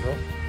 ¿no?